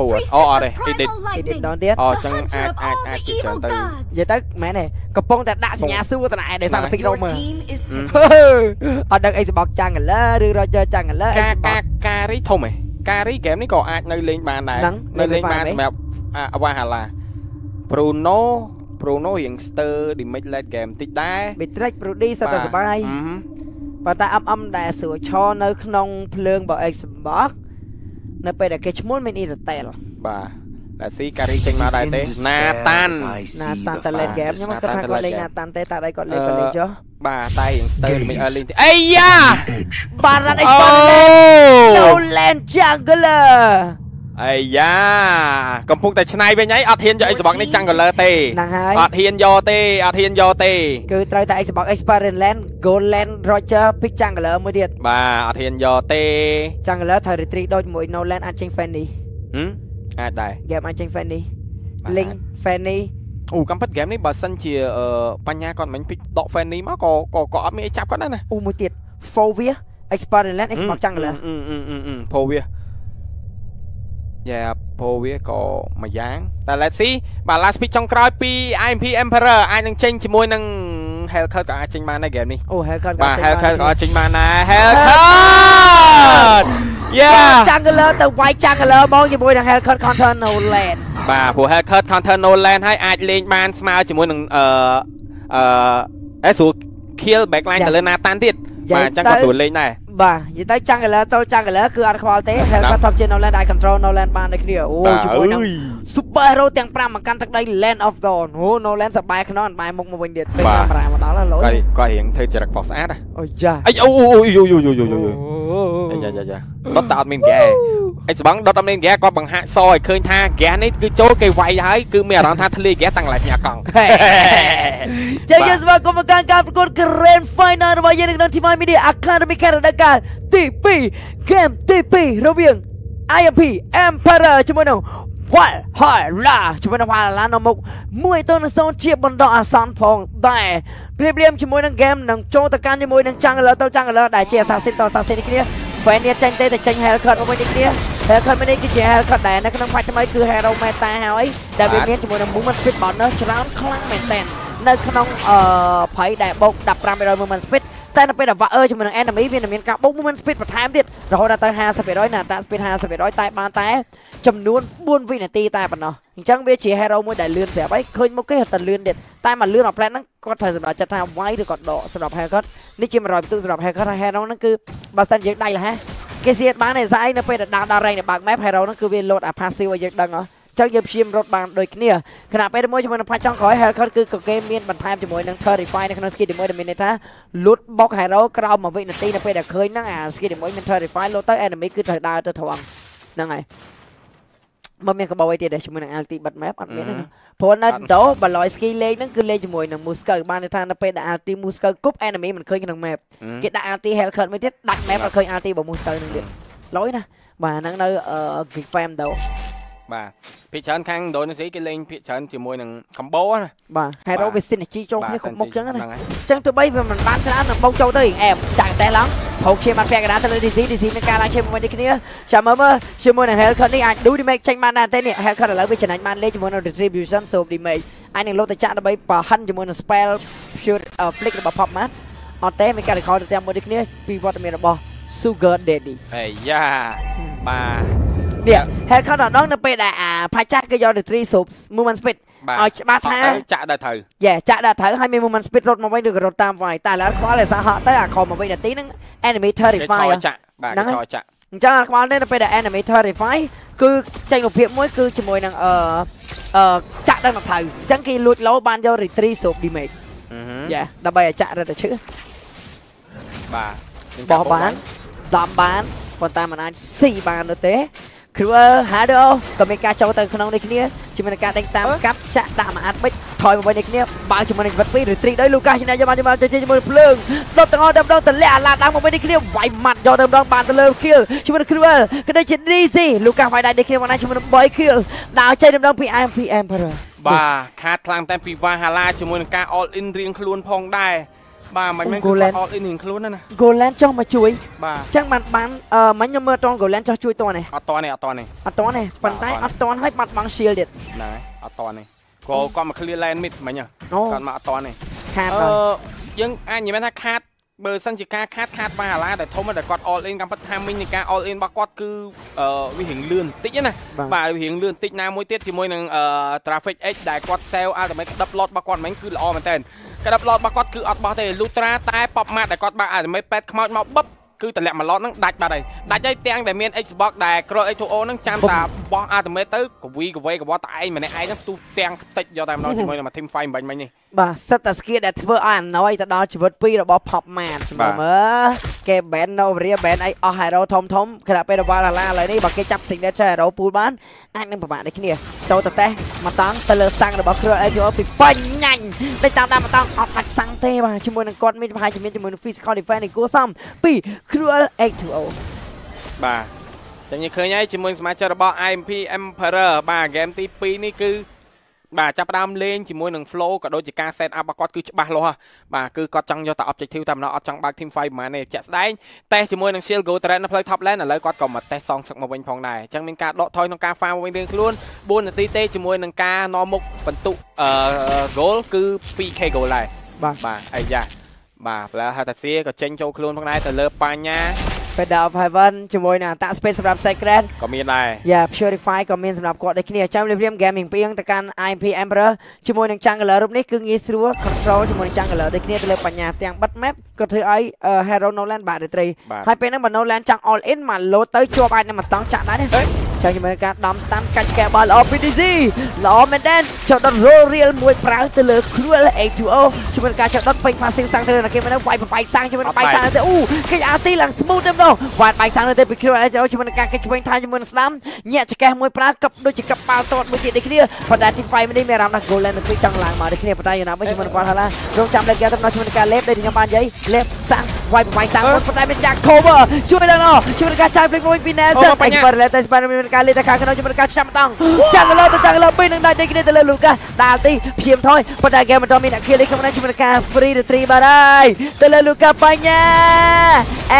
ពូអូអត់ទេ edit អ៊ីឌីតម្ដងទៀតអូចឹងអាចអាចអាចពីច្រើនទៅនិយាយទៅមែនទេកំពុងតែដាក់សញ្ញាសួរតណែដោយសារតែ pick រមើល Hmm. អត់ដឹងអីសបកចាំងកលឺឬ Roger ចាំងកលឺអីការសបការកការរីធំហ៎ការរីហ្គេមនេះក៏អាចនៅលេងបានដែរហ្នឹងនៅលេងបានលេងសម្រាប់អាវ៉ាហាឡា Bruno Bruno រៀងស្ទើ damage late game តិចដែរ Bitrix Brody សិតតែសបាយអឺប៉ុន្តែអឹមអឹមដែលស្រួលឈរនៅក្នុងភ្លើងរបស់ Xbox នៅពេលដែលគេឈ្មោះមាន Irtel បាទតែស៊ីការីចេញមកដែរទេណាតាន់ណាតាន់តែលេង game ខ្ញុំគាត់ថាគាត់លេងណាតាន់ទេតែដៃគាត់លេងគាត់លេងចុះបាទតែរៀងស្ទើ damage early តិចអីយ៉ាបានរ៉ាត់អូ Xbox Nolan Jungler អាយ៉ាកំពុងតែឆ្នៃវិញហើយអត់ហ៊ានយក Xbox នេះចាំងកលឺទេហ្នឹងហើយអត់ហ៊ានយកទេអត់ហ៊ានយកទេគឺត្រូវតែ Xbox Experience Goldland Roger Pick Jungler មួយទៀតបាទអត់ហ៊ានយកទេ Jungler ត្រូវ retreat ដូចមួយ Nolan អាចចេញ Fanny ហឹមអាចដែរ game អាចចេញ Fanny បាទ Link Fanny អូកំពិតហ្គេមនេះបើសិនជាអឺបញ្ញាគាត់មិនពេចដក fan នេះមកក៏ក៏ក៏អត់មានអីចាប់គាត់ដែរណាអូមួយទៀត Fovia Experience Xbox Jungler អឺអឺអឺអឺពោវា យ៉ាពោវាក៏មួយយ៉ាងតែ let's see បាទ last pick ចុងក្រោយពី IMP Emperor អាចនឹងចេញជាមួយនឹង Hellcat ក៏អាចចេញបានដែរហ្គេមនេះអូ Hellcat បាទចេញ Hellcat ក៏បានអាចចេញបានដែរ Hellcat យ៉ា Jungler ទៅវាយ Jungler មកជាមួយនឹង Hellcat Counter Nolan បាទព្រោះ Hellcat counter Nolan ហើយអាចលេងបានស្មើជាមួយនឹងអឺអឺអេស្រួល kill backline ទៅលើណាតាន់ទៀតបាទអញ្ចឹងក៏ស្រួលលេងដែរ បាទនិយាយទៅ Jungler ទៅ Jungler គឺអត់ខ្វល់ទេ Hellcat ថប់ជា Nolan អាច control Nolan បានដូចគ្នាអូជាមួយនឹង Super Hero ទាំង5មកកាន់ទឹកដី Land of Dawn អូ Nolan សបាយខ្នងបាយមុខមកវិញទៀតពេលកាមេរ៉ាមកដល់ហើយឡូគាត់គាត់រៀងធ្វើចរិតខុសស្អាតហ៎អូយ៉ាអីអូអូអូយូយូយូយូ យូយូយ៉ាយ៉ាយ៉ាដុតតអត់មានហ្គេអីស្បង់ដុតអត់មានហ្គេគាត់បង្ហាក់សឲ្យឃើញថាហ្គេនេះគឺចូលគេវាយហើយគឺមានអារម្មណ៍ថាធ្លាយហ្គេតាំងឡាយញ៉ាកង់ជ័យស្វាគមន៍មកកាន់ការប្រកួត Grand Final របស់យើងនៅក្នុង Team Media Academy ខេត្តរដូវកាលទី2 Game ទី2រវាង IMP Emperor ជាមួយនឹង Valhalla ជាមួយនឹង Valhalla នៅមុខមួយទៅនឹងសូនជាបន្តអាសន្នផងដែរព្រាបព្រាមជាមួយនឹង game នឹងចូលទៅកាន់ជាមួយនឹង Jungler ទៅ Jungler ដែលជា Assassin ទៅ Assassin នេះគ្នា Fan នេះចាញ់ទេតែចាញ់ Hellcat មកវិញនេះគ្នា Hellcat នេះគឺជា Hellcat ដែរនៅក្នុងផាច់ថ្មីគឺ Hero Meta ហើយដែលវាមានជាមួយនឹង Movement Speed Bonus ច្រើនខ្លាំងមែនទែននៅក្នុងអឺភ័យដែលបូក15% movement speed តែនៅពេលដែល Waer ជាមួយនឹង enemy វានឹងមានការបូក movement speed បន្ថែមទៀតរហូតដល់ទៅ50%ណាតា speed 50%តែបានតែចំនួន4វិនាទីតែប៉ុណ្ណោះអញ្ចឹងវាជា hero មួយដែលលឿនស្រាប់ហើយឃើញមុខគេតែលឿនទៀតតែមកលឿនអា plan ហ្នឹងគាត់ត្រូវសម្រាប់ចិត្តថាវាយឬក៏ដកសម្រាប់ haircut នេះជា100បន្ទុកសម្រាប់ haircut ហើយ hero ហ្នឹងគឺបើសិនយើងដៃលះគេសៀតបានទេស្អីនៅពេលដែលដើរដល់ rank នៃបើក map hero ហ្នឹងគឺវា load អា passive ឲ្យយើងដឹងហ៎ ចឹងយើងព្យាយាមរត់បានដូចគ្នាខណៈពេលមួយជាមួយនឹងផាច់ចុងក្រោយ Hellcat គឺក៏គេមានបន្ថែមជាមួយនឹង Terrify នៅក្នុង skill ទី1ដែលមានន័យថា loot box hero ក្រោមមួយវិនាទីនៅពេលដែលឃើញហ្នឹងអា skill ទី1មាន Terrify load ទៅ enemy គឺត្រូវដើរទៅត្រង់ហ្នឹងហើយមកមានកបោអីទៀតដែរជាមួយនឹង LT បិទ map អត់មានទេណាព្រោះនៅដោបឡយ skill លេងហ្នឹងគឺលេងជាមួយនឹង Musco បានន័យថានៅពេលដែល LT Musco គប់ enemy មិនឃើញក្នុង map គេដាក់ LT Hellcat មួយទៀតដាច់ map អត់ឃើញ LT របស់ Musco ហ្នឹងទៀតលយណាបាទហ្នឹងនៅ Geek Fam ដោ បាទភាគច្រើនខាង Indonesia គេលេងភាគច្រើនជាមួយនឹងកម្ពុជាណាបាទ Hero បាទវា synergy ចូលគ្នាគ្រប់មុខចឹងណាហ្នឹងហើយចឹងទៅបីវាមិនបានច្រើននឹងបងចូលទៅអែមចាក់តែឡងហូបឈាមបានពាក់កណ្ដាលទៅលើ DC DC នឹងការឡើងឈាមមួយនេះគ្នាចាំមើលមើលជាមួយនឹង Hellcat នេះអាច do damage ចេញបានដែរតែនេះ Hellcat ឥឡូវវាចំណាញ់បានលេខជាមួយនឹង Retribution so damage អាចនឹងលោតទៅចាក់ដើម្បីប្រហិនជាមួយនឹង spell pure uh, flick របស់ Pop Man អត់ទេមានការ recall ទៅតាមមួយនេះគ្នាពីវត្តមានរបស់ Sugar Daddy អាយ៉ាបាទ នេះ Hellcat ដល់ដងនៅពេលដែលអាផាចាស់គេយក Retrieve so movement speed បាទឲ្យច្បាស់ថាអត់ទៅចាក់ដល់ត្រូវយ៉ាចាក់ដល់ត្រូវហើយមាន movement speed រត់មកវិញឬក៏រត់តាមវាយតែឥឡូវខ្វល់តែសហទៅអាខំមកវិញនាទីហ្នឹង enemy គេឆ terrify ោចាក់បាទហ្នឹងគេហើយឆោចាក់អញ្ចឹងអាខ្វល់នេះនៅពេលដែល enemy terrify គឺចេញរូបភាពមួយគឺជាមួយនឹងអឺអឺចាក់ដល់ដល់ត្រូវអញ្ចឹងគេលួចលោបានយក retrieve soap damage អឺហឹមយ៉ាដើម្បីឲ្យចាក់រត់ទៅឈឺបាទមានបោះការបបានដំបានប៉ុន្តែមិនអាចស៊ីបាននោះទេ Cruel Hado ក៏មានការចូលទៅក្នុងនេះគ្នាជាមួយនឹងការដេញតាមកាប់ចាក់ដាក់មួយអាត់បិចថយមកវិញនេះគ្នាបើកជាមួយនឹងវិតពីរឬត្រីដោយលូកាឆ្នាំយកបានយកបានជិះជាមួយនឹងភ្លើងដុតទាំងអស់តែម្ដងទម្លាក់អាឡាដាក់មកវិញនេះគ្នាវាយម៉ាត់យកតែម្ដងបានទៅលើ kill ជាមួយនឹង Cruel ក៏ដូចជា DC លូកាវាយដៃនេះគ្នាមកណាជាមួយនឹង3 kill ដើរចេញតែម្ដងពី IMP Emperor បាទខាតខ្លាំងតែពីវ៉ាហាឡាជាមួយនឹងការ all in រៀងខ្លួនផងដែរ បាទមិនមែនគឺ Golan គាត់អត់អ៊ីនខ្លួនណាណា Golan ចុះមកជួយបាទអញ្ចឹងបានបានអឺមិញខ្ញុំមើលអត់ត Golan ចុះជួយតនេះអត់តនេះអត់តនេះអត់តទេប៉ុន្តែបាទអត់តឲ្យបាត់បង់ shield ទៀតណាអត់តនេះគាត់គាត់មក clear lane mid មិញហ៎អូគាត់មកអត់តនេះខាតអហើយឺយើងអាចនិយាយថាខាត បើសិនជាការខាតខាតបាឡាដែលធំតែគាត់ all in កម្មពិតថាមិញនៃការ all in របស់គាត់គឺអឺវារៀងលឿនបន្តិចណាបាទបាទរៀងលឿនបន្តិចណាមួយទៀតជាមួយនឹងអឺ traffic x ដែលគាត់ sell ultimate ក្តាប់ lot របស់គាត់មិញគឺល្អមែនតើក្តាប់ lot របស់គាត់គឺអត់បោះទេ Lutra តែ pop mat ដែលគាត់បើក ultimate ប៉ែតខ្មោចមកបឹប គឺតម្លាក់មួយ lot ហ្នឹងដាច់បាត់ហើយដាច់ហើយទាំងដែលមាន Xbox ដែល Cross X2O ហ្នឹងចាំតាបោះ ultimate ទៅកវីកវីកវត្តតែឯងម្នាក់ឯងហ្នឹងផ្ទុះទាំងតិចយកតែម្ដងជាមួយនឹង team fight បាញ់មិញនេះបាទសិតតែស្គៀដែលធ្វើឲ្យអាណយទៅដល់ជីវិតពីររបស់ Pop Man ជំបាទនុំមើលគេ ban Novaria ban អីអស់ hero ធំធំខណៈពេលរបស់ឡាឡាឥឡូវនេះបើគេចាប់ signature hero pool បានអាចនឹងប្រមាណដូចគ្នាចូលទៅតេះមកតង់ទៅលើសាំងរបស់ Crow ATO ពីបាញ់ញ៉ាញ់ដូចតាមតាមមកតង់អត់ដាច់សាំងទេបាទជាមួយនឹងគាត់មានប្រហែលជាមានជាមួយនឹង physical defense នេះគួរសមពី Cruel 820បាទចឹងយើងឃើញហើយជាមួយសមាជិករបស់ IMP Emperor បាទហ្គេមទី2នេះគឺបាទចាប់ផ្ដើមលេងជាមួយនឹង flow ក៏ដូចជាការ set up របស់គាត់គឺច្បាស់លាស់ហ៎បាទគឺគាត់ចង់យកតែ objective តែម្ដងអត់ចង់បើក team fight ប៉ុន្មានទេជាក់ស្ដែងតេសជាមួយនឹង Shield Go Trend នៅផ្លូវ top lane ឥឡូវគាត់ក៏មកតេសសងសឹកមកវិញផងដែរអញ្ចឹងមានការដកថយក្នុងការ farm វិញរៀងខ្លួន4នាទីទេជាមួយនឹងការនាំមុខបន្ទុកអឺ goal គឺ 2k goal ដែរបាទបាទអាយ៉ា បាទផ្លែហាតាសៀក៏ចេញចូលខ្លួនផងដែរទៅលើបញ្ញា Pedal of Heaven ជាមួយនឹងអត space សម្រាប់ Secret ក៏មានដែរយ៉ា Purify ក៏មានសម្រាប់គាត់ដូចគ្នាចាំលៀបរៀម Gaming ពីងទៅកាន់ IMP Emperor ជាមួយនឹង Jungler រូបនេះគឺងាយស្រួល control ជាមួយនឹង Jungler ដូចគ្នាទៅលើបញ្ញាទាំងបិទ map ក៏ធ្វើឲ្យ Hero Nolan បាទត្រីបាទហើយពេលហ្នឹងបើ Nolan ចង់ all in មក load ទៅជាប់អាចនឹងមកតង់ចាក់ដែរណាហេ ចាំជាមួយនឹងការដំស្តាន់កាច់កែបាល់ល្អ PDC ល្អមែនតើចដុត roll real មួយប្រាំងទៅលើ Cruel 820ជាមួយនឹងការចដុតពេញ passive សាំងទៅលើគេមិនវាយបាយសាំងជាមួយនឹងបាយសាំងទៅអូគេអាទីឡើង smooth ទេម្ដងវាយបាយសាំងទៅពី Cruel 820ជាមួយនឹងការគេឆ្វេងថែជាមួយនឹងស្ដាំញាក់ចកេះមួយប្រាំងកັບដូចជាកັບបាល់តតមួយទៀតដូចគ្នាប៉ុន្តែ team fight នេះមានអារម្មណ៍ថា goal line ទៅចង់ឡើងមកដូចគ្នាប៉ុន្តែយ៉ាងណាមិញជាមួយនឹងគាត់ថារងចាំលេខគេទៅជាមួយនឹងការលេបដូចខ្ញុំបាននិយាយលេបសាំង វាយបាយសាំងប៉ុន្តែមានយ៉ាង cover ជួយដល់ណោជាមួយនឹងការចាយភ្លេចមួយពី Nelson អូបញ្ញា Expert តែស្ប៉ាមានការលេខទៅខាងក្នុងជាមួយនឹងការចាំតង់ចាំកន្លោទៅចាំកន្លោពីនឹងដាច់ដេកគ្នាទៅលើលូកាដាល់ទីព្យាមថយប៉ុន្តែគេមិនទាន់មានអ្នកគៀលលេខក្នុងនេះជាមួយនឹងការ free retreat បាទហើយទៅលើលូកាបញ្ញា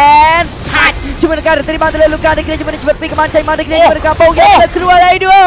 and ហាច់ជាមួយនឹងការ retreat បានទៅលើលូកាដេកគ្នាជាមួយនឹងជីវិតពីរកំបានចេញមកដេកគ្នាជាមួយនឹងការបោកយកទៅគ្រួអីនោះ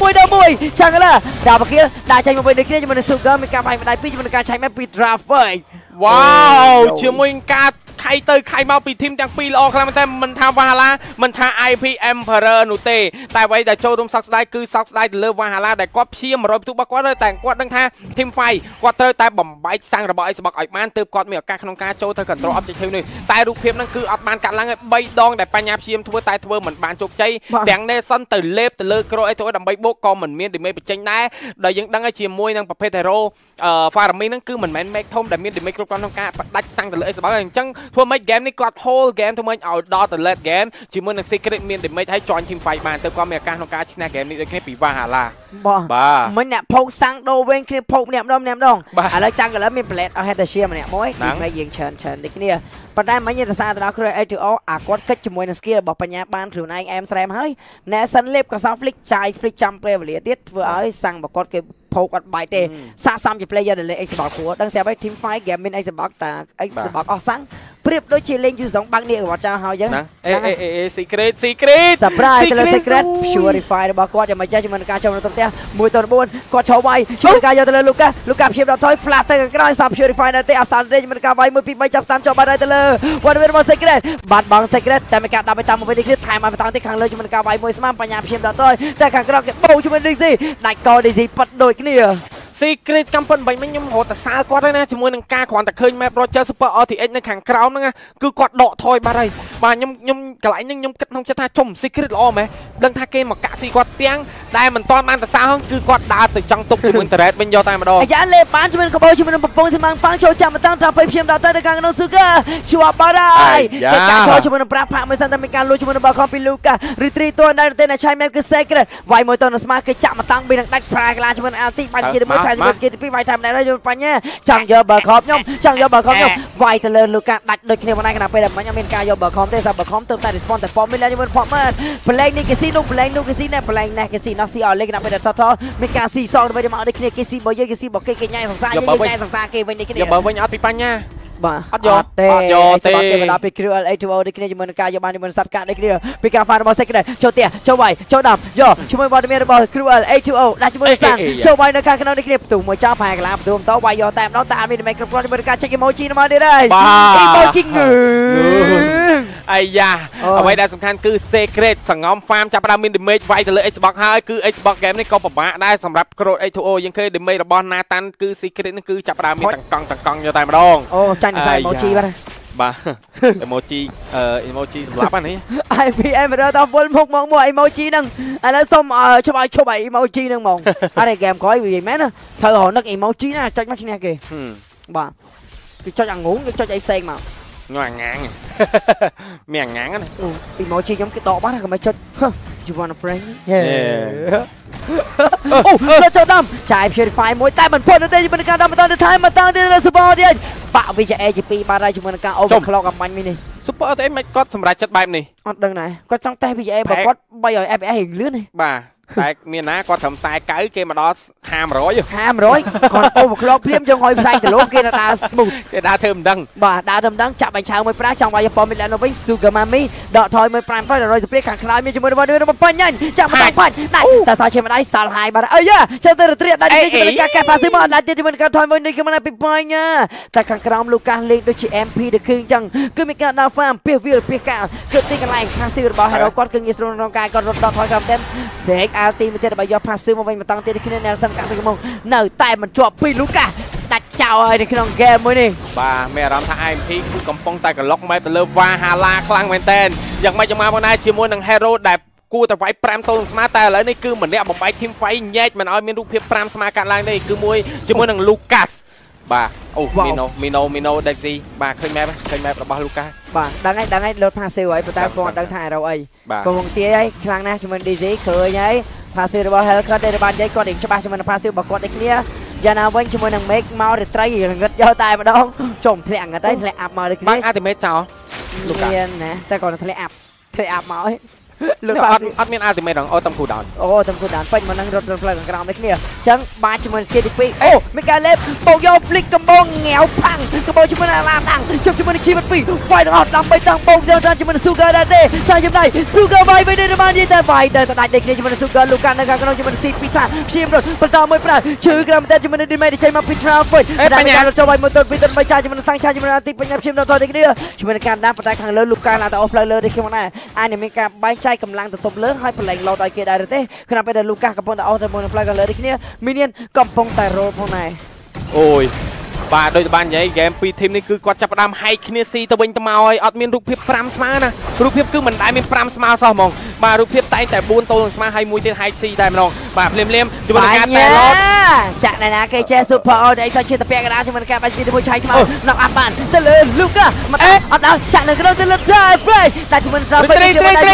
មួយដល់មួយចាំកន្លោដាល់បកៀលដាក់ចេញមកវិញដេកគ្នាជាមួយនឹង Sugar មានការបាញ់ម្ដាយពីរជាមួយនឹងការឆៃមកពី Traffic វ៉ាវអូជាមួយនឹងការ ខៃទៅខៃមកពីធីមទាំងពីរល្អខ្លាំងមែនតើមិនថាវ៉ាហាឡាមិនថា IP Emperor នោះទេតែអ្វីដែលចូលរួមសោកស្ដាយគឺសោកស្ដាយទៅលើវ៉ាហាឡាដែលគាត់ព្យា100បន្ទុករបស់គាត់តែគាត់ដឹងថា Team Fight គាត់ត្រូវតែបំបែកសាំងរបស់ Xbox ឲ្យបានទើបគាត់មានឱកាសក្នុងការចូលទៅ control objective នេះតែរូបភាពហ្នឹងគឺអត់បានកាត់ឡើងឯ3ដងដែលបញ្ញាព្យាមធ្វើតែធ្វើមិនបានជោគជ័យបាទទាំង Nelson ទៅលេបទៅលើ Crow អីទៅដើម្បីបូកក៏មិនមាន damage បញ្ចេញដែរដែលយើងដឹងហើយជាមួយនឹងប្រភេទ hero អឺ Farami ហ្នឹងគឺមិនមែន make ធំដែលមាន damage គ្រប់គ្រាន់ក្នុងការបដាច់សាំងទៅលើ Xbox អញ្ចឹងធ្វើម៉េច game នេះគាត់ whole game ធ្វើម៉េចឲ្យដល់ទៅ late game ជាមួយនឹង secret មាន damage ឲ្យ join team fight បានទៅគាត់មានឱកាសក្នុងការឈ្នះ game នេះដូចគ្នាពី Valhalla បាទបាទមិញអ្នកផោកសាំងដូរវិញគ្នាផោកម្នាក់ម្ដងម្នាក់ម្ដងបាទឥឡូវចាំកន្លឹមមាន blade អស់ head to shear ម្នាក់មួយហ្នឹងពីយើងច្រើនច្រើនដូចគ្នា ប៉ុន្តែមិញរសារទៅដល់ Crow 820អាគាត់គិតជាមួយនឹង skill របស់បញ្ញាបានខ្លួនឯងអែមស្រែមហើយ Nelson លេបក៏សោះ flick ចាយ flick ចាំពេលវេលាទៀតធ្វើឲ្យសាំងរបស់គាត់គេផោកអត់បាយទេស័កសមជា player ដែលលេង Xbox ព្រោះដឹងស្រាប់ហើយ team fight game មាន Xbox តា Xbox អស់សាំង ប្រៀបដូចជាលេងយូរស្ដងបាក់នេះរបស់ចៅហើយចឹងហ្នឹងអេអេអេអេ secret secret surprise ទៅលើ secret អូយ purify របស់គាត់យ៉ាងមិនចេះជាមួយនឹងការចូលនៅក្នុងផ្ទះ1ទៅ9គាត់ឈរវាយជួយនឹងការយកទៅលើលូកាលូកាព្យាយាមដល់ថយ flash ទៅខាងក្រោយសាប់ purify នៅទេអសានទេជាមួយនឹងការវាយ1 2 3ចាប់ស្តានជាប់បាត់ហើយទៅលើវត្តមានរបស់ secret បាត់បង់ secret តែមានការដាក់ទៅតាមមួយនេះគ្នាថែមមកបន្តទៀតខាងលើជាមួយនឹងការវាយមួយស្មាំបញ្ញាព្យាយាមដល់ថយតែខាងក្រោយគេបោជាមួយនឹង DC ដាច់កោ DC ប៉ាត់ដូចគ្នា secret កំប៉ុនបាញ់មិញខ្ញុំរត់តែសាលគាត់ហើយណាជាមួយនឹងការគ្រាន់តែឃើញ map Roger Super RTX នៅខាងក្រោមហ្នឹងណាគឺគាត់ដកថយបាត់ហើយបាទខ្ញុំខ្ញុំកន្លែងហ្នឹងខ្ញុំគិតក្នុងចិត្តថាជុំ secret ល្អមែនដឹងថាគេមកកាក់ស៊ីគាត់ទាំង ដែលមិនតាន់បានទៅសាហ្នឹងគឺគាត់ដើរទៅចង់ទុកជាមួយ Internet វិញយកតែម្ដងអាយ៉ាលេបានជាមួយនឹងកបោជាមួយនឹងបំពងសៀមាំងហ្វាំងចូលចាំមកតាំងត្រាហ្វេព្យាមដល់ទៅនៅខាងក្នុងស៊ូកាជាប់បាត់ហើយអាយ៉ាគេកាចូលជាមួយនឹងប្រាក់ផាក់មួយសិនតែមានការលួចជាមួយនឹងបាល់ខំពីលូកា retreat តួនៅតែនៅឆៃមែមគឺ secret វាយមួយទៅនៅស្មាគេចាក់មកតាំងពីនឹងដាច់ប្រាក់កន្លាជាមួយនឹងអាទីបាច់ស្គីទៅមួយថែជាមួយស្គីទៅពីរវាយថែមដែរយកបញ្ញាចង់យកបាល់ខំខ្ញុំចង់យកបាល់ខំខ្ញុំវាយទៅលើលូកាដាច់ដូចគ្នាមិនដែរខណៈពេលដែលមិនមានការយកបាល់ខំទេសម្រាប់បាល់ខំទៅតែ response តែ form មានឡើងជាមួយនឹង pop man ប្លែងនេះគេស៊ីនោះប្លែងនោះគេស៊ីណែប្លែងណែគេស៊ីនោះស៊ីអស់លេខខណៈពេលដែលថតថមានការស៊ីសងដើម្បីមកដូចគ្នាគេស៊ីបើយើងគេស៊ីបើគេគេញ៉ៃសង្សារយើងញ៉ៃសង្សារគេវិញនេះគ្នាយកបើវិញអត់ពីបញ្ញា បាទអត់យកទេអត់យកទេសម្រាប់គេមកដល់ពី Crew L820 ដូចគ្នាជាមួយនឹងការយកបានជាមួយនឹងសត្វកាក់ដូចគ្នាពីការហ្វានរបស់ Secret ចូលផ្ទះចូលវាយចូលដាំយកជាមួយវត្តមានរបស់ Crew L820 ដាក់ជាមួយនឹងសាំងអេអេអេចូលវាយនៅខាងក្នុងដូចគ្នាផ្ទុះមួយចោលផែកន្លាផ្ទុះបន្តវាយយកតែម្ដងតែអត់មានមេគ្រប់គ្រាន់ជាមួយនឹងការចេញ emoji មកទៀតហើយបាទ emoji ងឺអាយ៉ាអូយអ្វីដែលសំខាន់គឺ secret សង្ងំ farm ចាប់ផ្ដើមមាន damage វាយទៅលើ Xbox ហើយគឺ Xbox game នេះក៏ពិបាកដែរសម្រាប់ Crowd H2O យើងឃើញ damage របស់ Nathan គឺ secret នេះគឺចាប់ផ្ដើមមានតង្កង់តង្កង់យកតែម្ដងអូចាញ់ខ្សែអាយ៉ា emoji បាទបាទ emoji អឺ emoji សម្រាប់អានេះ IPM រើដល់វល់មុខមកមក emoji ហ្នឹងឥឡូវសុំអឺច្បាស់ឈប់ឲ្យ emoji ហ្នឹងហ្មងអត់ឯ game ក្រោយវាមែនណាត្រូវរហនឹក emoji ណាចុចមកឈ្នះគេហឹមបាទគឺចុចអាងងគឺចុចអីផ្សេងមកញ៉ាំអាងាងមានអាងាងណាអូ emoji ខ្ញុំគេដកបាត់ហើយកុំឲ្យចុច Huh, you wanna prank me យេអូទៅចូលតាមចាយ purify មួយតែមិនพ้นទេជាមួយនឹងការតាមបន្តទៅថែមបន្តទៀតនៅ support ទៀតបាក់ VJA ជា2បាត់ហើយជាមួយនឹងការ overclock អំបញ្ញមីនេះ Super RTA មិនគាត់សម្រេចចិត្តបែបនេះអត់ដឹងដែរគាត់ចង់តេស្ត VJA បើផែកគាត់បីឲ្យ FPS រៀងលឿនទេបាទតែមានណាគាត់ត្រឹម49គេមកដល់500 500គាត់ overclock ភ្លាមយើងឲ្យផ្សាយគីឡូគេនៅដើរ smooth គេដើរធ្វើមិនដឹងបាទដើរទៅម្ដងចាប់បាញ់ឆៅមួយប្រាស់ចង់វាយប៉មមីឡានវិញ Sugar Mami ដកថយមួយ5ទៅ100ទៅព្រាខាងក្រោយមានជាមួយរបស់នេះរបស់បញ្ញចាប់ម្ដងបាច់ដាច់តែសោះជាម្ដាយសាល់ហើយបាទអើយ៉ាចាំទៅរត្រាដាច់នេះជាមួយការកែប៉ាស៊ីមកដាច់ទៀតជាមួយការថយមួយនេះគឺមិនពីបញ្ញតែខាងក្រោមលូកាសលេងដូចជា MP ដូចគឺអញ្ចឹងគឺមានការដើរ farm ពីវាពីកាលគឺទីកន្លែង passive របស់ hero គាត់គឺងាយស្រួលក្នុងការគាត់រត់ដកថយក្រោមតែសេក RT មួយទៀតដើម្បីយក passive មកវិញបន្តទៀតគ្នា Nelson កាក់ពីមកនៅតែមិនជាប់ពីលូកាសដាច់ចោលហើយនៅក្នុង game មួយនេះបាទមានអារម្មណ៍ថា IMP គឺកំពុងតែក្លុកម៉ែទៅលើវ៉ាហាឡាខ្លាំងមែនតើយ៉ាងម៉េចយ៉ាងម៉ាមកណាជាមួយនឹង Hero ដែល គួរតែវាយ5ទល់នឹងស្មាតែឥឡូវនេះគឺម្នាក់បំបែក team fight ញែកមិនឲ្យមានរូបភាព5ស្មាកាត់ឡើងទេគឺមួយជាមួយនឹង Lucas បាទអូ Wow. Mino Mino Mino Dexy បាទឃើញ map ឃើញ map របស់ Lucas បាទដឹងហើយដឹងហើយលោត passive ហើយប៉ុន្តែគាត់អត់ដឹងថា arrow អីបាទកំពុងទាយហើយខ្លាំងណាស់ជាមួយ DZ ឃើញហើយ passive របស់ Hellcat ដែលបាននិយាយគាត់រៀងច្បាស់ជាមួយនឹង passive របស់គាត់ដូចគ្នាយ៉ាងណាវិញជាមួយនឹង make មករាត្រីងឹតយកតែម្ដងចុំធ្លាក់ងឹតហើយធ្លាក់ up មកដូចគ្នាបាក់ ultimate ចោល Lucas មានណាតែគាត់ធ្លាក់ up ធ្លាក់ up មកហើយ លោកអត់ passive អត់មាន ultimate ហ្នឹងអូតាម cooldown អូតាមគូដានពេញមកនឹងរត់រត់ផ្លូវខាងក្រោមដូចគ្នាអញ្ចឹងបាទជាមួយ skill ទី2អូមានការលេបបោកយក flick កំបងងាវផាំងកំបងជាមួយនឹងអាឡាតាំងជប់ជាមួយនឹងជីវិត2វាយទាំងអស់ដើម្បីតាំងបោកយកតាមជាមួយនឹង Sugar ដែរទេសាចំណៃ Sugar វាយវិញទៅបាននិយាយតែវាយតែដាច់ដូចគ្នាជាមួយនឹង Sugar លោកកានៅខាងក្នុងជាមួយនឹង CP ថាព្យាយាមរត់បន្តមួយប្រាឈឺក្រំតែជាមួយនឹង Dimate ចេញមកពី Travel អេបញ្ញារត់ចូលវាយមួយទៅពីទៅបីចាជាមួយនឹងសាំងឆាជាមួយនឹងទីបញ្ញាព្យាយាមរត់ទៅដូចគ្នាជាមួយនឹងការដានប៉ុន្តែខាងលើលោកកាឡើងទៅអស់ផ្លូវលើដូចគ្នាដែរអានេះមានការបែងចែកកម្លាំងទៅទប់លើហើយប្រឡែងឡូតឲ្យគេដែរទេខណៈពេលដែលលូកាសកំពុងតែអស់ទៅមួយនឹងផ្លូវខាងលើដូចគ្នាមីនៀនកំពុងតែរលផងដែរអូយ បាទដូចបាននិយាយហ្គេមពីរធីមនេះគឺគាត់ចាប់ផ្ដើមហែកគ្នាស៊ីទៅវិញទៅមកហើយអត់មានរូបភាព5ស្មើណារូបភាពគឺមិនដែលមាន5ស្មើសោះហ្មងបាទរូបភាពតែងតែ4ទល់នឹងស្មើហើយមួយទៀតហែកស៊ីតែម្ដងបាទភ្លាមភ្លាមៗជាមួយនឹងការតែឡតចាក់ណែណាគេចេះ super all ដែលទៅជាតាពាក់កណ្ដាលជាមួយនឹងការបាច់ទីមួយឆៃស្មើ nok អាប់បានទៅលើលូកាមកអត់ដល់ចាក់នៅក្នុងទៅលើ tie break តែជាមួយនឹង Travel ជាមួយនឹង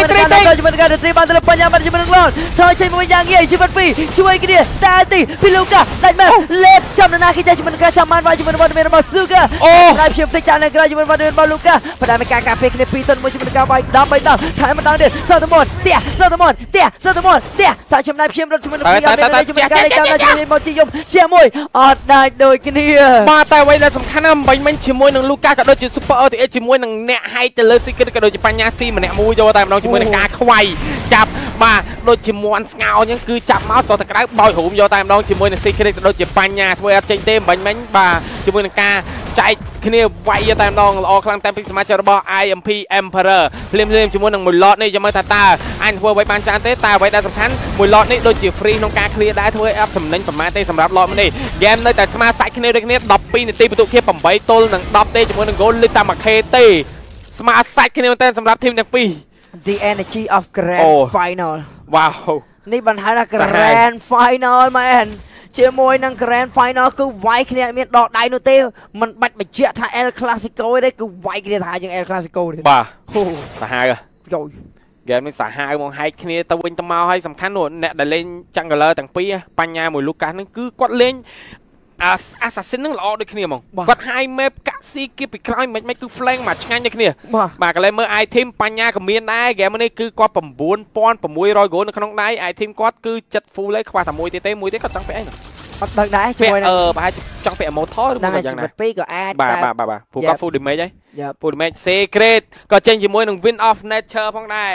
ជាមួយនឹងការត្រីបានទៅលើបញ្ញាបានជាមួយនឹង Lord ថយចេញមកយ៉ាងងាយជីវិត2ជួយគ្នាតែទីពីលូកាដាច់មកលេបចំណាគេចេះជាមួយនឹងការចាំបានវាយជាមួយនឹងវត្តមានរបស់ Suga អូហើយព្យាផ្លេចចាក់នៅក្រៅជាមួយវត្តមានរបស់លូកាប៉ុន្តែមានការការពារគ្នា2ទល់មួយជាមួយនឹងការវាយដល់3ដល់ថយមកដល់ទៀតសតមនទៀសតមនទៀសតមនទៀសាចំណាយព្យារត់ជាមួយនឹងពីអត់មានជាមួយនឹងការលេខតាមជាមួយមកជីយំជាមួយអត់ដាច់ដូចគ្នាបាទតែអ្វីដែលសំខាន់ណាស់មិញមិញជាមួយនឹងលូកាក៏ដូចជា Super RTA ជាមួយនឹងអ្នកហែកទៅលើ Secret ក៏ដូចជាបញ្ញាស៊ីម្នាក់មួយយកតែម្ដងជាមួយនឹងការខ្វាយចាប់បាទដូចជាមន់ស្ងោអញ្ចឹងគឺចាប់មកសោះទៅក្រៅបោយរូមយកតែម្ដងជាមួយនឹង Secret ក៏ដូចជាបញ្ញាធ្វើអត់ចេញទេមិញមិញបាទជាមួយនឹងការចែកគ្នាវាយយកតែម្ដងល្អខ្លាំងតែពីសមាជិករបស់ IMP Emperor ភ្លាមៗជាមួយនឹងមួយ lot នេះចាំមើលថាតើអញធ្វើអ្វីបានច្រើនទេតែអ្វីដែលសំខាន់មួយ lot នេះដូចជា free ក្នុងការ clear ដែរធ្វើឲ្យអត់ចំណេញប្រមាណទេសម្រាប់ lot នេះ game នៅតែស្មើសាច់គ្នាដូចគ្នា12នាទីបន្ទុកគ្នា8ទល់នឹង10ទេជាមួយនឹង goal លើតែមួយ K ទេស្មើសាច់គ្នាមែនតើសម្រាប់ team ទាំងពីរ The energy of grand អូ final វ៉ាវនេះបានហៅថាសាហាវ grand final មែន ជាមួយនឹង grand final គឺវាយគ្នាអត់មានដកដៃនោះទេมันបាច់បញ្ជាក់ថា El Clasico ទេគឺវាយគ្នាសាហាវជាង El Clasico ទេបាទហូសាហាវយោហ្គេមនេះសាហាវមកហែកគ្នាទៅវិញទៅមកហើយសំខាន់នោះអ្នកដែលលេង Jungler ទាំងពីរបញ្ញាមួយ Lucas ហ្នឹងគឺគាត់លេង អា Assassin ហ្នឹងល្អដូចគ្នាហ្មងគាត់ high map កាក់ស៊ីគៀបពីក្រោយមិនមិនគឺ flank មកឆ្ងាញ់ដូចគ្នាបាទបាទកន្លែងមើល item បញ្ញាក៏មានដែរហ្គេមនេះគឺគាត់9600 goal នៅក្នុងដៃ item គាត់គឺចិត្ត full ហើយខ្វះតែមួយទៀតទេមួយទៀតគាត់ចង់ពាក់អីហ្នឹងអត់ដឹងដែរជជាមួយនឹងអឺប្រហែលចង់ពាក់ Immortal ឬហ្នឹងមួយហើយយ៉ាងជីណាវិតពីរក៏អាចបាទតែបាទបាទបាទព្រោះ Yep. គាត់ full damage ហី Yep. full damage secret ក៏ចេញជាមួយនឹង win of nature ផងដែរ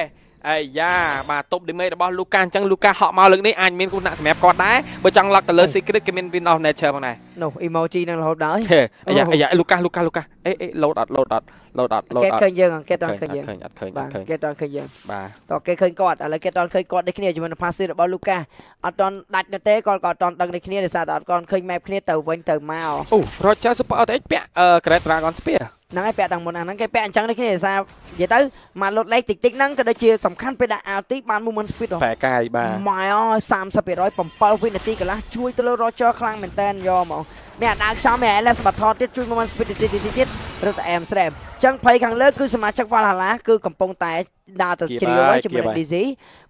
អាយ៉ាបាទ top damage របស់ Luka អញ្ចឹង Luka ហក់មកលើកនេះអាចមានគូដាក់សម្រាប់គាត់ដែរបើចង់ lock ទៅលើ secret គេមាន win of nature ផងដែរនោះ emoji នឹងរហូតដល់ហេអាយ៉ាអាយ៉ា Luka Luka Luka អេអេ load អត់ load អត់ load អត់ load គេអត់ឃើញយើងអង្កេតអដល់ត់ឃើញយើងឃើញអត់ឃើញអបាទត់ឃើញគេដល់ឃើញយើងបាទតោះគេឃើញគាត់ឥឡូវគេតន់ឃើញគាត់ដូចគ្នាជាមួយនឹង passive របស់ Lucas អត់តន់ដាច់នៅទេគាត់ក៏អត់តន់ដឹងដូចគ្នាដោយសារតែអត់តន់ឃើញ map គ្នាទៅវិញទៅមកអូ Roger Super RTX ពាក់អឺ Great Dragon Spear ហ្នឹងហើយពាក់តាំងមុនអាហ្នឹងគេពាក់អញ្ចឹងដូចគ្នាដោយសារនិយាយទៅមកលុតលេខតិចតិចហ្នឹងក៏ដូចជាសំខាន់ពេលដាក់ ulti បាន movement speed របស់ប្រែកាយបាទម៉ែអើយ30% 7វិនាទីកន្លះជួយទៅលើ Roger ខ្លាំងមែនតើយកមកនេះអាដើមចំនេះ LS បាត់ថតទៀតជួយ movement speed ទៀតទៀតទៀតរត់តែ M strap អញ្ចឹងភ័យខាងលើគឺសមាជិក Valhalla គឺកំពុងតែដើរទៅជ្រាវហើយជាមួយនឹង DZ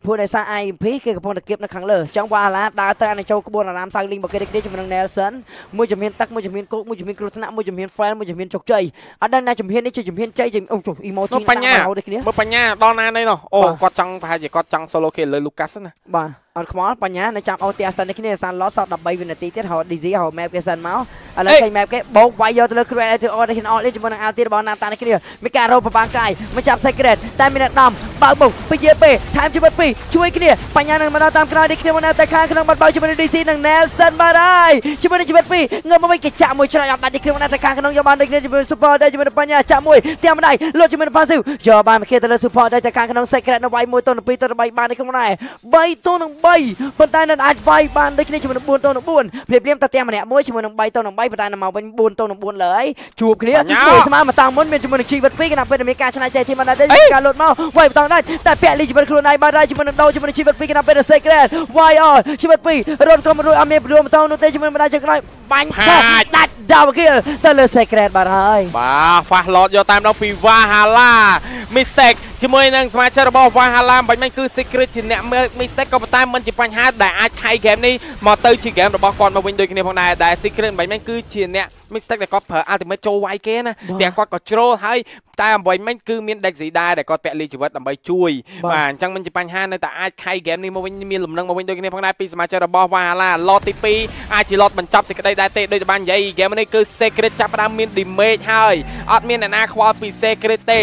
ព្រោះដោយសារ IMP គេកំពុងតែគៀបនៅខាងលើអញ្ចឹង Valhalla ដើរទៅអានចូលក្បួនអារាមសៅលីងរបស់គេដូចគ្នាជាមួយនឹង Nelson មួយជំហានទឹកមួយជំហានគោកមួយជំហានគ្រោះថ្នាក់មួយជំហាន fail មួយជំហានជោគជ័យអត់ដឹងណាជំហាននេះជាជំហានជ័យអូចុះ emoji នោះបញ្ញាដាក់មករហូតដូចគ្នាមើលបញ្ញាដល់ណានេះនោះអូបាទគាត់ចង់ប្រហែលជាគាត់ចង់ solo kill លើ Lucas ណាបាទអត់ខ្មល់បញ្ញានៅចាំអូទីអាសិននេះគ្នាសានឡតសត13វិនាទីទៀតរហូត DZ រហូត map គេសិនមកឥឡូវអេឃើញ map គេបោកវាយយកទៅលើ creator order ហ៊ានអត់នេះជាមួយនឹង alti របស់ណាតានេះគ្នាមានការរោបប្របាំងកាយមកចាប់ secret តែមានអ្នកដំបើកបុកពីយេពេថែមជីវិតពីរជួយគ្នាបញ្ញានឹងមកដល់តាមក្រោយនេះគ្នាមកនៅតែខាងក្នុងបាត់បោជាមួយនឹង DC និង Nelson បាទហើយជាមួយនឹងជីវិតពីរងើបមកវិញគេចាក់មួយច្រាច់អត់ដាច់នេះគ្នាមកនៅតែខាងក្នុងយកបានដូចគ្នាជាមួយ super ដែរជាមួយនឹងបញ្ញាចាក់មួយទាំងម្ដាយលោតជាមួយនឹង passive យកបានមកគេទៅលើ super ដែរតែខាងក្នុង secret នៅវាយមួយទៅ2ទៅ3បាននេះក្នុងដែរ3ទៅនឹង3ប៉ុន្តែនៅអាចវាយបានដូចគ្នាជាមួយនឹង4ទៅនឹង4ព្រាបព្រាមតែទាំងម្នាក់មួយជាមួយនឹង3ទៅនឹង3ប៉ុន្តែនៅមកវិញ4ទៅនឹង4លើហើយជួបគ្នាបញ្ញាមួយស្មើមកតាំងមុនមានជាមួយនឹងជីវិតពីរគណៈពេលដែលមានការឆ្នៃតែទីមិនដែរទេការលុតមកវាយបន្តដាច់តែពាក់លីជីវិតខ្លួនឯងបានដែរជាមួយនឹងដោជាមួយនឹងជីវិតពីរគណៈពេលដែល secret វាយអត់ជីវិតពីររត់ក្រុមរួយអត់មានព្រមបន្តនោះទេជាមួយនឹងម្ដាយចុងក្រោយបាញ់ឆាដាច់ double kill ទៅលើ secret បាទហើយបាទ fast load យកតាមដល់ពី Valhalla mistake ជាមួយនឹងសមាជិករបស់ Valhalla បាញ់មិញគឺ secret ជាអ្នកមើល mistake ក៏ប៉ុន្តែមិនជាបញ្ហាដែលអាចខៃ game នេះមកទៅជា game របស់គាត់មកវិញដូចគ្នាផងដែរដែល secret បាញ់មិញគឺជាអ្នក mistake ដែលគាត់ប្រើ ultimate ចូលវាយគេណាទាំងគាត់ក៏ជ្រោលហើយតែអ្វីមិញគឺមាន deck ស៊ីដែរដែលគាត់ពាក់លីជីវិតដើម្បីជួយបាទអញ្ចឹងមិនជាបញ្ហានៅតែអាចខៃ game នេះមកវិញមានលំនឹងមកវិញដូចគ្នាផងដែរពីសមាជិករបស់ Valhalla lot ទី2អាចជា lot បញ្ចប់សេចក្តីដែរទេដូចបាននិយាយ game នេះគឺ secret ចាប់ផ្ដើមមាន damage ហើយអត់មានអ្នកណាខ្វល់ពី secret ទេ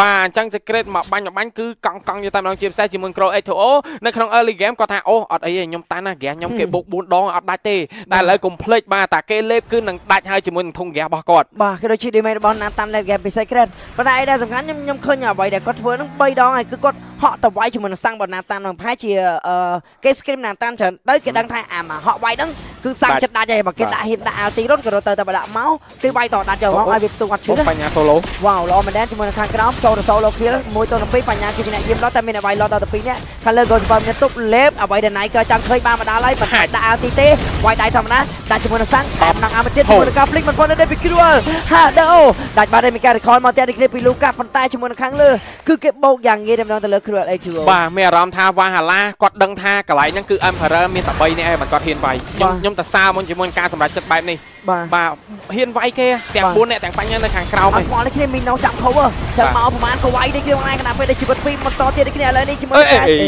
បាទអញ្ចឹង secret មកបាញ់មកបាញ់គឺកង់កង់យកតាមដងជាពិសេសជាមួយ Crow H2O នៅក្នុង early game គាត់ថាអូអត់អីទេខ្ញុំតាន់ណាហ្គាសខ្ញុំគេបុក4ដងអត់ដាច់ទេតែឥឡូវកុំភ្លេចបាទតាគេលេបគឺនឹងដាច់ហើយជាមួយនឹងធុងហ្គាសរបស់គាត់បាទគឺដូចជា damage របស់ Nathan Late Game ពិសេស Secret ប៉ុន្តែឯដែលសំខាន់ខ្ញុំខ្ញុំឃើញអ្វីដែលគាត់ធ្វើហ្នឹង3ដងហើយគឺគាត់ហក់ទៅវាយជាមួយនឹងសាំងរបស់ Nathan ហ្នឹងប្រហែលជាអឺគេ scream Nathan ច្រើនទៅគេដឹងថាអាមកហក់វាយហ្នឹង គឺសាំងចិត្តដាច់ហើយបើគេដាក់ហ៊ានដាក់ ulti រត់ក៏រត់ទៅតែបើដាក់មកគឺវាយតដាច់យកមកឲ្យវាផ្ទុះអត់ឈឺអូទេបញ្ញា solo វ៉ាវល្អមែនដែរជាមួយនឹងខាងក្រោមចូលទៅ solo kill មួយទៅទៅពីរបញ្ញាគឺជាអ្នកយាមដល់តែមានអ្នកវាយឡតដល់ទៅពីនេះខាងលើ goal spam មានទុកលេបអ្វីដែលណៃក៏ចង់ឃើញបានមកដល់ហើយប៉ុន្តែដាក់ ulti ទេវាយដៃធម្មតាដាក់ជាមួយនឹងសាំងតាមនឹងអាមទៀតជាមួយនឹងការ flick មិនប៉ុណ្ណេះទេពី Cruel ហាដអូដាច់បាត់ហើយមានការ recall មកទៀតនេះគ្នាពី Luka ប៉ុន្តែជាមួយនឹងខាងលើគឺគេបោកយ៉ាងងាយតែម្ដងទៅលើ Cruel H2O បាទមានអារម្មណ៍ថា Valhalla គាត់ដឹងថាកន្លែងហ្នឹងគឺ Emperor មានតែ3នាក់ឯងមិនគាត់ហ៊ានវាយខ្ញុំខ្ញុំតែសារមុនជាមួយនឹងការសម្រេចចិត្តបែបនេះបាទបាទហ៊ានវាយគេទាំងបាទ4នាក់ទាំងបញ្ញានៅខាងក្រោមអឯងត់មកនេះគ្នាមីណូចាប់ cover ចឹងមកប្រហែលក៏វាយនេះគ្នាហ្នឹងឯងគណៈពេលដែលជីវិតពីរបន្តទៀតនេះគ្នាឥឡូវនេះជាមួយអេនឹងការអេ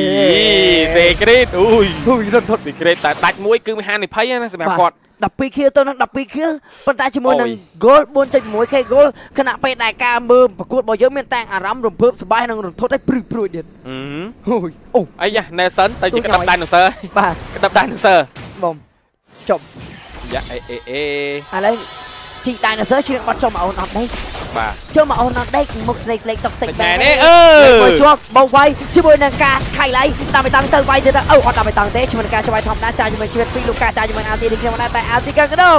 secret អូយហ៊ុយរត់ថត់ secret តែដាច់មួយគឺមានហានិភ័យណាសម្រាប់គាត់12 kill ទៅនឹង12 kill ប៉ុន្តែជាមួយនឹងអូយ goal 4.1k goal ខណៈពេលដែលការមើលប្រកួតរបស់យើងមានតែអារម្មណ៍រំភើបសប្បាយនិងរន្ធត់ឲ្យព្រឺព្រួយទៀតអឺអូយអូអីយ៉ា Nelson ទៅជាក្តាប់ dinosaur បាទក្តាប់ dinosaur បង ចប់យ៉ាអេអេអេឥ ឡូវជី dinosaur ជ្រៀងបាត់ចូលមកអូនអត់ដេកបាទចូលមកអូនអត់ដេកមុខស្លេកស្លេកតុកស្លេកតែនេះអឺមួយជាប់បោកវាយជាមួយនឹងការខៃឡៃតាមទៅតាមទៅវាយទៅទៅអូអត់តាមទៅតាមទេជាមួយនឹងការច្បាយធម្មតាចាយជាមួយជីវិតពីរលោកការចាយជាមួយអាទីនេះខ្ញុំណាតែអាទីកាកដោ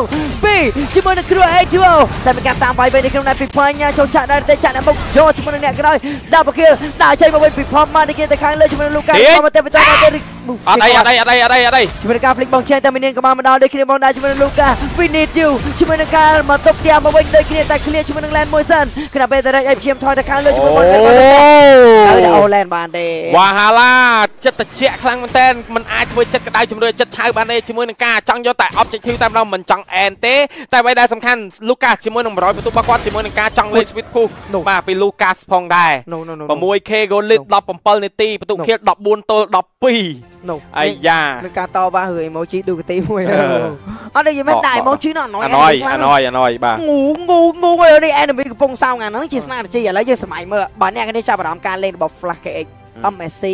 ពីជាមួយនឹងគ្រូអេทูតែមានការតាមវាយវិញក្នុងណាពីបញ្ញាចូលចាក់ដែរតែចាក់នៅមុខយកជាមួយនឹងអ្នកក្រោយដាក់បកៀលដាក់ចេញមកវិញពីផមមកនេះគេទៅខាងលើជាមួយនឹងលោកការមកទៅបច្ចុប្បន្នទៅអត់អីអត់អីអត់អីអត់អីអត់អីជាមួយនឹងការ flick បងចេះតែមានក៏បានមកដល់ដូចគ្នាបងដែរជាមួយនឹងលូកា we need you ជាមួយនឹងការមកតុបផ្ទះមកវិញដូចគ្នាតែ clear ជាមួយនឹង land មួយសិនខណៈពេលតែរែកឲ្យព្យាមថយទៅខាងលើជាមួយបងទៅទៅអូ land បានទេវ៉ាហាឡាចិត្តត្រជាក់ខ្លាំងមែនតើมันអាចធ្វើចិត្តក្តៅជំរឿចិត្តឆៅបានទេជាមួយនឹងការចង់យកតែ objective តែម្ដងមិនចង់ end ទេតែអ្វីដែលសំខាន់ Lucas ជាមួយនឹង100បន្ទុករបស់គាត់ជាមួយនឹងការចង់លេង speed push បាទពី Lucas ផងដែរ no no no 6k goal lead 17នាទីបន្ទុក kill 14ទល់12 no អាយ៉ានឹងការតវ៉ារឿង emoji ឌូកាទីមួយអត់និយាយមែនដាក់ emoji នោះអណយអណយអណយអណយបាទងូងូងូហើយនេះ enemy កំពុងសោងអាហ្នឹងជា strategy ឥឡូវយើងសម័យមើលបើអ្នកគ្នាចាប់អារម្មណ៍ការលេងរបស់ Flash KX MSC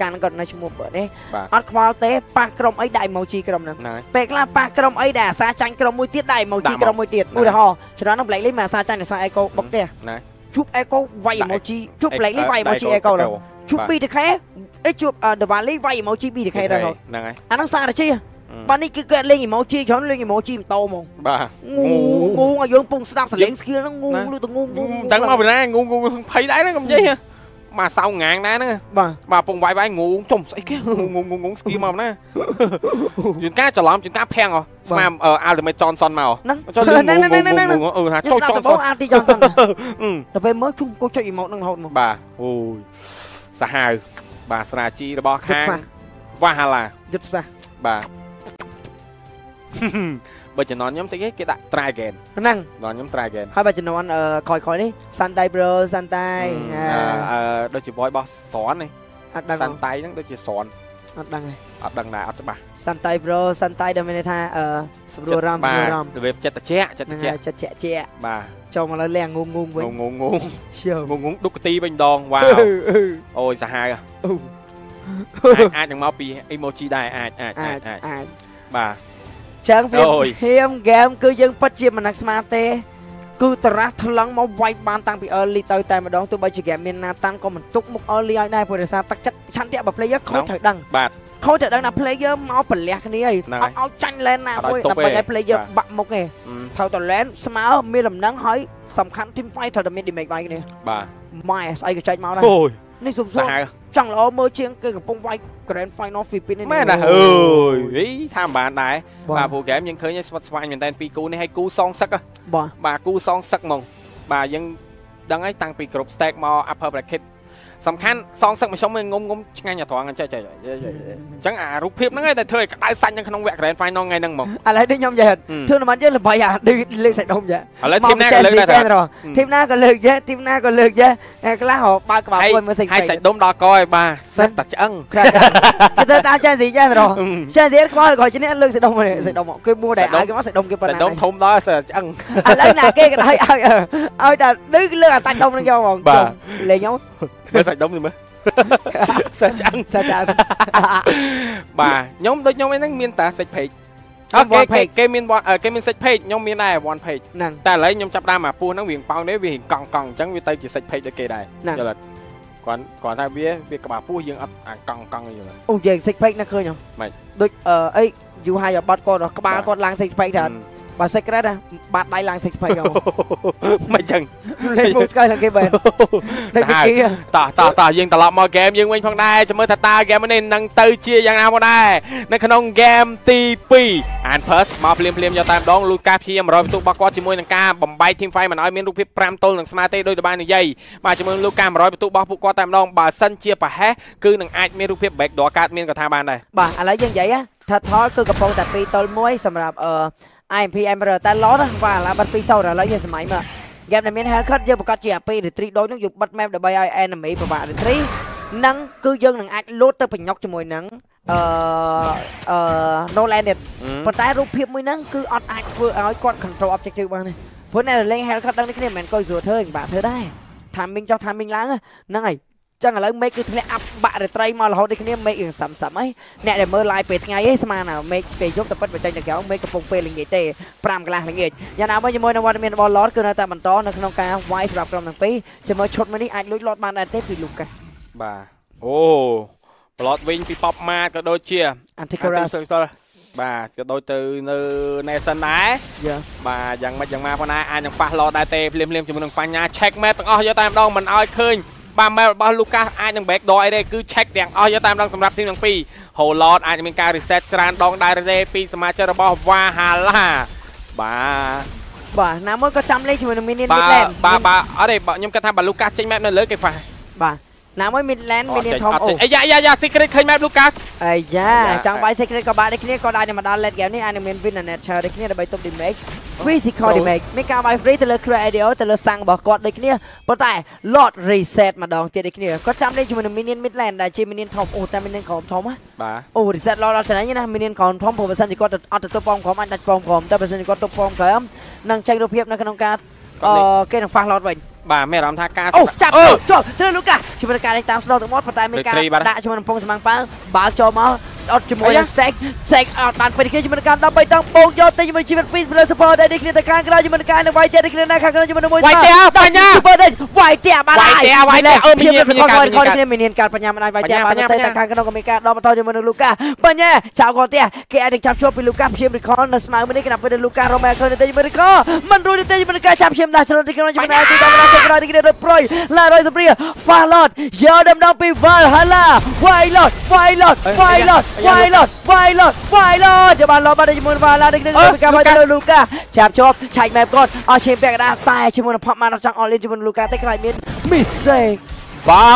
កាន់គាត់នៅឈ្មោះបើនេះបាទអត់ខ្វល់ទេប៉ះក្រុមអីដាក់ emoji ក្រុមហ្នឹងហ្នឹងហើយពេលខ្លះប៉ះក្រុមអីដែលអាសាចាញ់ក្រុមមួយទៀតដាក់ emoji ដាក់មកក្រុមមួយទៀតហ្នឹងឧទាហរណ៍ច្រើនណាស់ Black Link មកអាសាចាញ់អាសា Echo បុកទេណាជួប Echo វាយដាក់ emoji ជួប Black Link វាយ emoji Echo ឡើង ជួប BTK អេជួប Diwali វាយ emoji BTK ដល់រហូតហ្នឹងហើយអាហ្នឹង strategy បាទនេះគឺគាត់លេង emoji ច្រើនលេង emoji ម៉ូតូហ្មងបាទងូងូឲ្យយើងពងស្ដាប់សលេង skill ហ្នឹងងូណាលុះទៅងូងូមិនដឹងមកពីណាងូងូភ័យដែរហ្នឹងកុំនិយាយមកសៅងាងដែរហ្នឹងបាទបាទពងវាយវាយងូចំស្អីគេងូងូងូងូស្គីមកណាជួនកាលច្រឡំជួនកាលភាំងហ៎ស្មាអ Ultimate Johnson មកហ្នឹងចុះលឺងូងូងូអឺថាចូលចុះចង់ Johnson អាទីចង់សិនអឺទៅពេលមើលជុំកូចចុច emote ហ្នឹងរហូតមកបាទអូយ សាហាវបាទស្រាជីរបស់យុទ្ធខាងសាស្ត្រវ៉ាហាឡាយុទ្ធសាស្ត្របាទបើចំណន់ខ្ញុំស្អីគេគេដាក់ try again ហ្នឹងដល់ខ្ញុំ try again ហើយបើជំនាន់អឺក្រោយក្រោយនេះ Santai Bro Santai អឺអឺដូចជា voice របស់ស្រន់នេះអត់ដឹងសាន់តៃហ្នឹងដូចជាស្រន់ អត់ដឹងទេអត់ដឹងដែរអត់ច្បាស់ Santai Bro Santai ដែលមានន័យថាអឺស្រួលរំស្បារួលទរំរបៀបចិត្តត្រជាក់ចិត្តហ្នឹត្រងជាហើក់យចិត្តជាក់ជាក់បាទចូលមកលើលាងងុំងុំវិញងងងងឈៀវងងងឌុកទីវិញម្ដងវ៉ាវអឺអឺអូយសាហាវអូអាចអាចនឹងមកពី emoji ដែរអាចអាចអាអាចចអាចអាចបាទចឹងវាអូយហៀមហ្គេមគឺយើងពិតជាមិននឹកស្មានទេ គឺតារ៉ាស់ថ្លឹងមកវាយបានតាំងពី early ទៅតែម្ដងទោះបីជាហ្គេមមានណាតាន់ក៏មិនទុកមុខ early ឲ្យដែរព្រោះដោយសារទឹកចិត្តឆន្ទៈរបស់ player ខូចត្រូវដឹងបាទខូចត្រូវដឹងថា player មកប្រលះគ្នាហើយហ្នឹងអហើយត់ឲ្យចាញ់ lane ណាអត់ឲ្យមួយទុកដើម្បីទេឲ្យ player បាទបាក់មុខទេអឺត្រូវតែ lane ស្មើមានលំនឹងហើយសំខាន់ team fight ត្រូវតែមាន damage វាយគ្នាបាទម៉ែស្អីក៏ចាញ់មកដែរអូយនេះសុំសួសារហាវ ចង់ល្អមើលជាងគេកំពុងវាយ grand final Philippines នេះមែនណាអើយហីថាមិនបានដែរបាបាទទព្រោះហ្គេមយើងឃើញស្វិតស្វាញមែនតើពីរគូនេះឲ្យគូសងសឹកហ៎បាទបាទគូសងសឹកហ្មងបាទយើងដឹងហើយតាំងពីគ្រប់ stack មក upper bracket សំខាន់សងសឹកមួយខ្ញុំងុំងុំឆ្ងាញ់អាត្រង់អញ្ចឹងចេះអញ្ចឹងអារូបភាពហ្នឹងឯងតែធ្វើឲ្យក្តៅសាច់នៅក្នុងវគ្គ grand final ថ្ងៃហ្នឹងហ្មងឥឡូវនេះខ្ញុំនិយាយហឹមធ្វើមិនយើងល្បីអាឌឺលើកសាច់ដុំចាឥឡូវធីមណាក៏លើកដែរតាធីមណាក៏លើកចេះធីមណាក៏លើកចេះខ្លះហៅបើកក្បាលមួយមើលសេចក្ហើយដីសាច់ដុំដល់កឲ្យបាទសិតតែឆ្អឹងគេទៅតាមចាស៊ីចារហចាស៊ីខ្វល់ក៏ជំនះលើកសាច់ដុំនេះសាច់ដុំគេមួដែរឲ្យគេមកសាច់ដុំគេប៉ុណ្សាច់ណាដុំធំដល់សិតឆ្អឹងឥឡូវណាគេក៏ឲ្យឲ្យឲ្យតែឌឺលើកអាសាច់ដុំនឹងយកហ្មងបាទលេងខ្ញុំមើលសាច់ដុំនេះមើលសិតឆ្អឹងសាច់ចាបាទខ្ញុំដូចខ្ញុំឯហ្នឹងមានតែសាច់ page អត់គេ one page គេមានគេមានសាច់ page ខ្ញុំមានដែរ one page ហ្នឹងតែឥឡូវខ្ញុំចាប់ដើមអាពស់ហ្នឹងវាប៉ោងនេះវារៀងកង់កង់អញ្ចឹងវាទៅជាសាច់ page ដូចគេដែរហ្នឹងយល់អត់គាត់គាត់ថាវាវាក្បាលពស់យើងអត់អាកង់កង់យល់អត់អូយើងសិចពេកណាឃើញហ៎ម៉េចដូចអឺអីយូរហើយបាត់គាត់ក្បាលគាត់ឡើងសិចពេកទៅ បើ secret ណាបាត់ដៃឡើងសិចពេកហ៎មិនអញ្ចឹងលេងមួយស្គាល់ឡើងគេបែរលេងពីគេតោះតោះតោះយើងត្រឡប់មកហ្គេមយើងវិញផងដែរចាំមើលថាតើហ្គេមនេះនឹងទៅជាយ៉ាងណាផងដែរនៅក្នុងហ្គេមទី2 Anpers មកភ្លាមភ្លាមយកតែម្ដងលូកាព្យាយាម100បន្ទុករបស់គាត់ជាមួយនឹងការបំបែក Team Fight មិនឲ្យមានរូបភាព5ទល់នឹងស្មើទេដោយតែបាននិយាយបាទជាមួយលូកា100បន្ទុករបស់ពួកគាត់តែម្ដងបើសិនជាប្រហែសគឺនឹងអាចមានរូបភាព back door កើតមានក៏ថាបានដែរបាទឥឡូវយើងនិយាយថាថលគឺកំពុងតែ2ទល់1សម្រាប់អឺ IMP Emerald តែ lot បាទឡើបាត់2-0ឥឡូវយើងសម័យមក game ដែលមាន haircut យើងប្រកាសជាអាពី retreat ដូចនោះយើងបិទ map ដើម្បីឲ្យ enemy ពិបាក retreat នឹងគឺយើងនឹងអាចលោតទៅបញ្ញុកជាមួយនឹងអឺអឺ no landed ប៉ុន្តែរូបភាពមួយហ្នឹងគឺអត់អាចធ្វើឲ្យគាត់ control objective បានទេព្រោះអ្នកដែលលេង haircut ដឹងនេះគ្នាមិនមែនគាត់ស្រួលធ្វើបាក់ធ្វើដែរ timing ចោះ timing ឡើងហ្នឹងហើយ ចឹងឥឡូវ make គឺធ្លាក់អាប់បាក់រត្រីមករហូតដូចគ្នា make រឿងសាំសាំហើយអ្នកដែលមើល live ពេលថ្ងៃឯងស្មានណា make ពេលយប់តែពិតបើចេញទៅក្រៅ make កំពុងពេលល្ងាចទេ5កន្លះល្ងាចយ៉ាងណាមកជាមួយនឹងវត្តមានរបស់ Lord គឺនៅតែបន្តនៅក្នុងការវាយសម្រាប់ក្រុមទាំងពីរជាមួយឈុតមួយនេះអាចលួច Lord បានដែរទេពី Lucas បាទអូ plot វិញពី pop mart ក៏ដូចជា Anticorus បាទក៏ដូចទៅនៅ Nation ដែរ Yeah បាទយ៉ាងម៉េចយ៉ាងម៉ាផងដែរអាចនឹងប៉ះឡដែរទេភ្លាមភ្លាមជាមួយនឹងបញ្ញា check map ទាំងអស់យកតែម្ដងមិនឲ្យឃើញ បាទ map របស់ Lucas អាចនឹង back door អីទេគឺ check ទាំងអស់យកតែម្ដងសម្រាប់ទីមទាំងពីរ Holod អាចនឹងមានការ reset ច្រើនដងដែរទេពីសមាជិករបស់ Valhalla បាទបាទណាមួយក៏ចាំលេងជាមួយនឹង Minion បាទ Midland បាទបាទអត់ទេបើខ្ញុំគិតថាបើ Lucas ចេញ map នៅលើគេហ្វាស់បាទ ណាមួយ midland មាននាមធំអត់អូចេញអាយ៉ាយ៉ាយ៉ា secret ឃើញ map Lucas អាយ៉ាយ៉ាចង់បាយ secret ក៏បានដូចគ្នាក៏ដែរមកដល់ late game នេះអាចនឹងមាន win and net share ដូចគ្នាដើម្បីទប់ damage physical អូ damage មានការបាយ free ទៅលើ clear area ទៅលើសាំងរបស់គាត់ដូចគ្នាប៉ុន្តែ lot reset ម្ដងទៀតដូចគ្នាគាត់ចាំលេងជាមួយនឹង minion midland ដែលជា minion ធំអូតែ minion ក្រុមធំណាបាទអូ reset ឡដល់ចំណេញណា minion ក្រុមធំព្រោះបើសិនជាគាត់អត់ទទួលប៉មក្រុមអាចដាច់ប៉មក្រុមតែបើសិនជាគាត់ទប់ប៉មក្រុមនឹងចេញរូបភាពនៅក្នុងការអឺគេនឹង fast load វិញ បាទមានអារម្មណ៍ថាការអូចាប់អូចូលចូលទៅលូកាជាមួយនឹងការលេងតាម slow ទៅមកប៉ុន្តែមានការ Retreat បាត់ដាក់ជាមួយនឹងពងសម្ាំងប៉ាបើកចូលមក អត់ជាមួយអាយ៉ានឹង stack stack អត់បានពេញគ្នាជាមួយនឹងការដល់3ដងពងយកទៅជាមួយជីវិត feed លើ support ដែលនេះគ្នាទៅខាងក្រៅជាមួយនឹងការនៅវាយទៀតនេះគ្នានៅខាងក្រៅជាមួយនឹងមួយវាយទៀតបញ្ញា super ដែរវាយទៀតបានវាយទៀតវាយទៀតអឺមានមានមានការគាត់គ្នាមានការបញ្ញាមិនអាចវាយទៀតបញ្ញាបានបញ្ញាទៅបញ្ញាតែខាងក្នុងក៏មានការដល់បន្តជាមួយនឹងលូកាបញ្ញាចៅគាត់ទៀតគេអាចនឹងចាប់ជាប់ពីលូកាព្យាម recall នៅស្មៅមួយនេះគណៈពេលលូការ៉ូម៉ែខ្លួនទៅជាមួយ recall មិនរួចទេជាមួយនឹងការចាប់ព្យាមដាស់ជ្រុលទីក្នុងជាមួយនឹងទីតាមដល់ក្រៅទីគ្នារត់ប្រយឡារយសព្រា Fallout យកដំណងពី Valhalla Violet Violet Violet Violet Violet Violet จะបានលបបាត់ជាមួយ Valhalla នេះនឹងពីការបាត់ទៅលូកាចាប់ជាប់ឆែក map គាត់អស់ឈាមពាក់កណ្ដាលតែជាមួយនឹង Pop Man ចង់អនលានជាមួយនឹងលូកាតែខ្លាចមាន mistake បា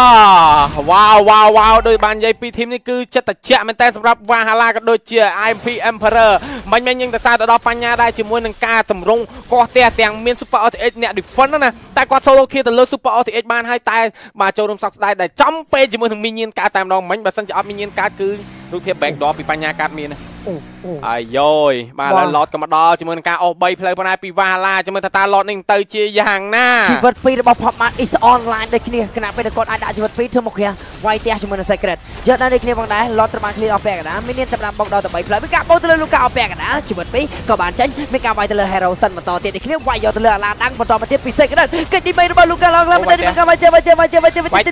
ទវ៉ាវវ៉ាវវ៉ាវដោយបាននិយាយពីធីមនេះគឺចិត្តត្រជាក់មែនតើសម្រាប់ Valhalla ក៏ដូចជា IMP Emperor មិញមិញយើងទៅសារទៅដល់បញ្ញាដែរជាមួយនឹងការតម្រង់កោះផ្ទះទាំងមាន Super RTX អ្នក defend ហ្នឹងណាតែគាត់ solo kill ទៅលើ Super RTX បានហើយតែបាទចូលរួមសោកស្ដាយដែលចំពេលជាមួយនឹង Minion កើតតែម្ដងមិញបើសិនជាអត់ Minion កើតគឺ រូបភាព backdoor ពីបញ្ញាកើតមានណាអូអូអាយយបាទឥឡូវបាទឡតក៏មកដល់ជាមួយនឹងការអូស3ផ្លូវប៉ុន្តែពី Valhalla ជាមួយថាតាឡតនេះទៅជាយ៉ាងណាជីវិតពីររបស់ Pop Man is online ដូចគ្នាគណៈពេលដែលគាត់អាចដាក់ជីវិតពីរធ្វើមកគ្រាវាយផ្ទះជាមួយនឹង Secret យកដល់ដូចគ្នាផងដែរ lot ត្រូវបាន clear អស់ពាក់កណ្ដាលមាននាងចាប់ដាក់បុកដល់ទៅ3ផ្លូវមានការបោកទៅលើលូកាអស់ពាក់កណ្ដាលជីវិតពីរក៏បានចេញមានការវាយទៅលើ Hero Sun បន្តទៀតដូចគ្នាវាយយកទៅលើអាឡាដាំងបន្តមកទៀតពី Secret កិច្ចទី3របស់លូកាឡងឡើងមកទៀតមានការវាយទៀតវាយទៀតវាយទៀតវាយទៀតវាយទេ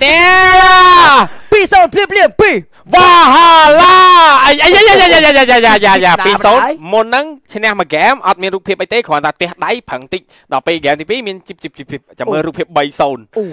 ពីរសូនភ្លាមភ្លាមពីរ Valhalla អាយអាយយ៉ាយ៉ាយ៉ាយ៉ាយ៉ាយ៉ាយ៉ាយ៉ាដាក់ពីបណ្ដាសូនយមុនហ្នឹងឈ្នះមួយហ្គេមអត់មានរូបភាពអីទេគ្រាន់តែទះដៃប្រឹងតិចដល់ពេលហ្គេមទី2មានជីបជីបជីបជីបចាំមើលរូបភាព3-0អូ